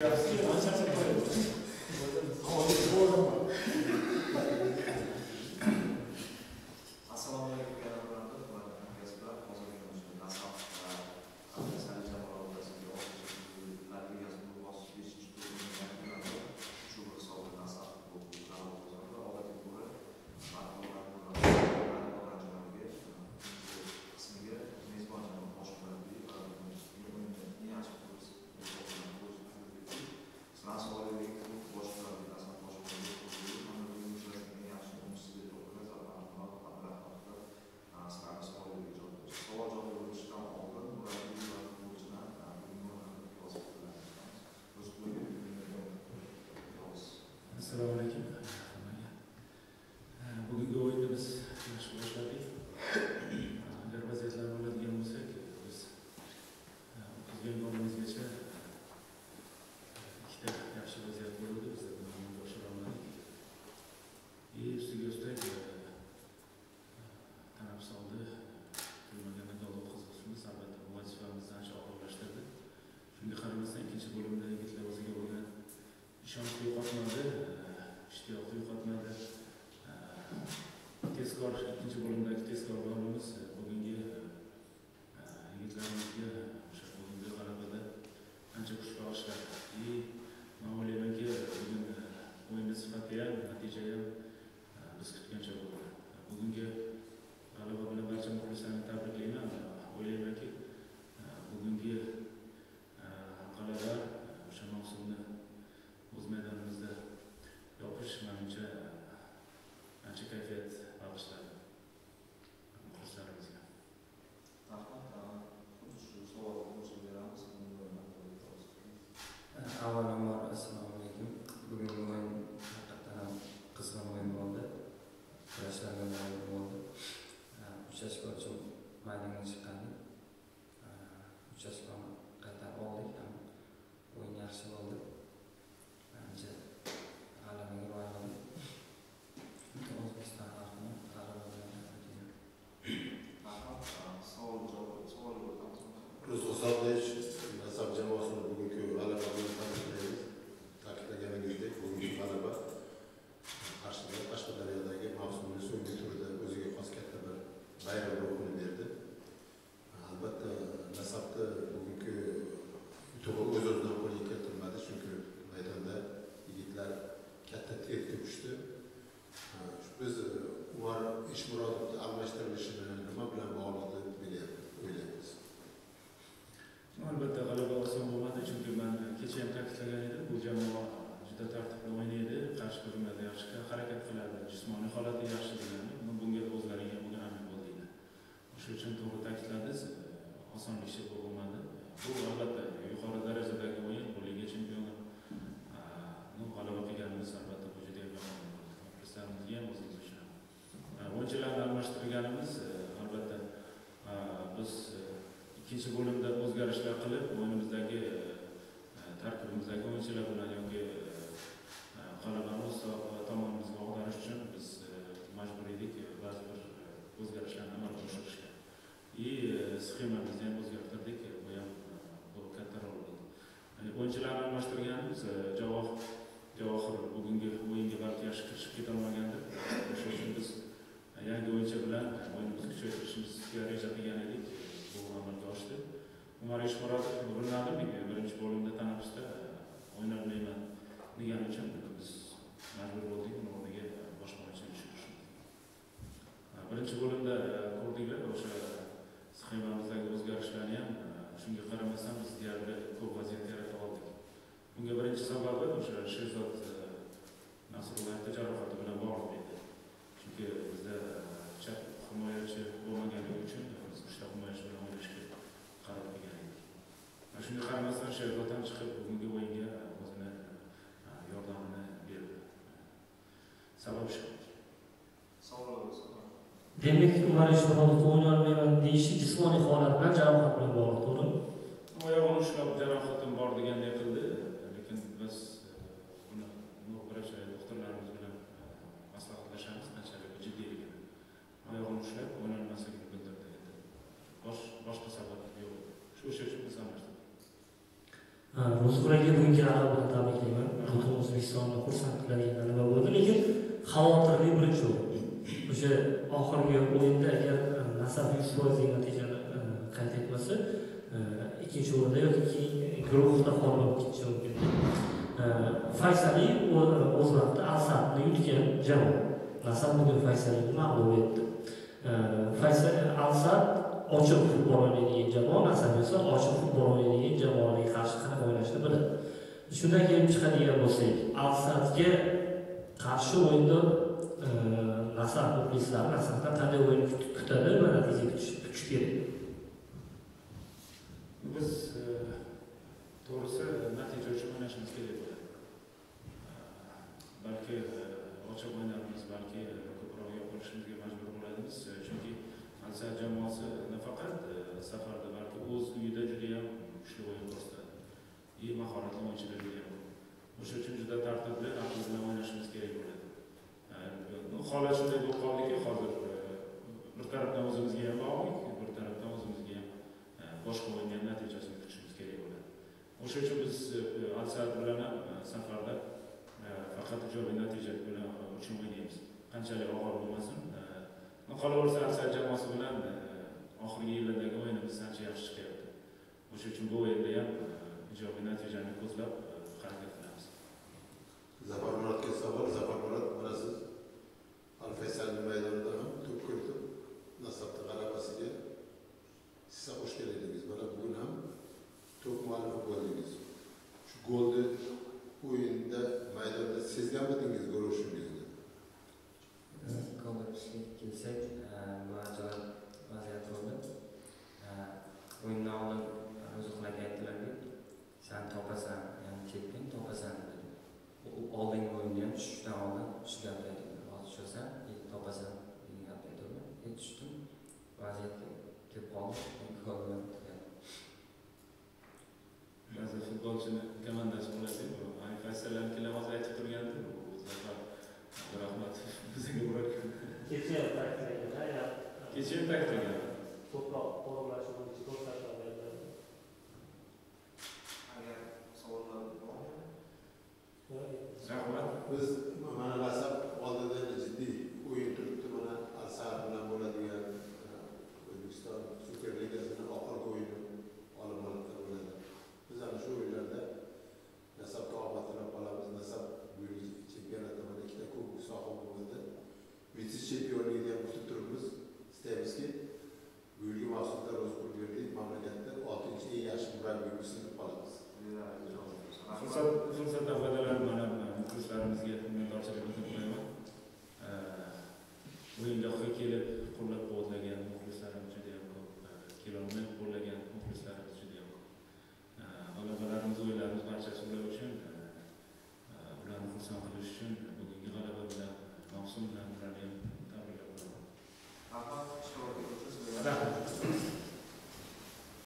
Gracias. skor, ikinci bölümdeki skor bağımlımız e, 주셨고 좀 많이 연습하는 Lord. ikkinchi bo'limda o'zgarishlar qilib o'yinimizdagi e, e, tarkibimizdagi o'yinchilar bilan yoki e, g'alabani o'z tomonimizga og'darish uchun biz majbur edik ba'zi bir o'zgarishlarni amalga oshirishga. И sxemamizni ham o'zgartirdik bu ham bu katta rol bo'ldi o'yinchilarni almashtirganmiz o'rnadimik birinchi bo'limda tanaffusda o'ynolmayman degani uchun biz majbur bo'ldik. Uni o'rniga boshqa o'yinchiga tushirishdi birinchi bo'limda demak ular hech bir holatda o'ynolmayman deyishi jismoniy holat bilan jarohat bilan bog'liq to'g'rimi oyog'ini ushlab jarohatim bor deganday qildi lekin biz e, buni vrach doktorlarimiz bilan e, maslahatlashamiz qanchalik jiddiyligini oyog'ini ushlab o'ynolmasligini bildirdi endi boshqa sabab yo'q. Shu o'sha uchun biz ro'zg'or aka bugungi g'alaba bilan tabriklayman. Butun o'zbekistonni xursand qiladigan g'alaba bo'ldi? Lekin xavotirli birinchi o'rin O'sha oxirgi o'yinda agar e, Nasaf 100% natijani e, qayd etmasa, e, ikkinchi o'rinda yoki keyin guruhda xor bo'lib ketishi mumkin. Faysaliy o'z vaqtida Al-Sadni yutgan jamoa. nasab bugun Faysaliyni mag'lub etdi. E, Faysal ochiq futbol o'ynaydigan jamoa, nasab esa ochiq futbol o'ynaydigan jamoalarga qarshi qanaqa o'ynashni biladi. Shundan kelib chiqadigan bo'lsak, alsadga qarshi o'yinda 사고 비싸나 상가 다녀오는 그때는 얼마나 되지 Biz біз тоғрысы нәтиже жұманашымыз келеді бәлки Holat shunday bo'lib qoldiki, hozir bir tarafdan o'zimizga ham bog'liq, bir tarafdan o'zimizga ham e, boshqa natijasini kutishimiz kerak bo'ladi. O'sha uchun biz e, bilan ham safarda faqat ijobiy natija bilan uchun o'ynaymiz. Qanchalik og'ir bo'lmasin. Qolaversa Al-Saad jamoasi bilan oxirgi yillardagi o'yinimiz ancha yaxshi chiqyapti. O'sha uchun bu o'yinda ham ijobiy natijani ko'zlab harakat qilamiz. Zafar Muratga savol. Zafar murod tushdim, vaziyatga kelib qoldim, tugadim. Ba'zi futbolchini komandasi Faysallar kelib hozir aytib turgandi. Abdurahmatov bizga urar. Kecha ya Kecha ta'kidlagan. ko'proq qo'llashi bo'yicha ko'rsatmalar Agar savollar bormi? Rahmat. Biz mana задавали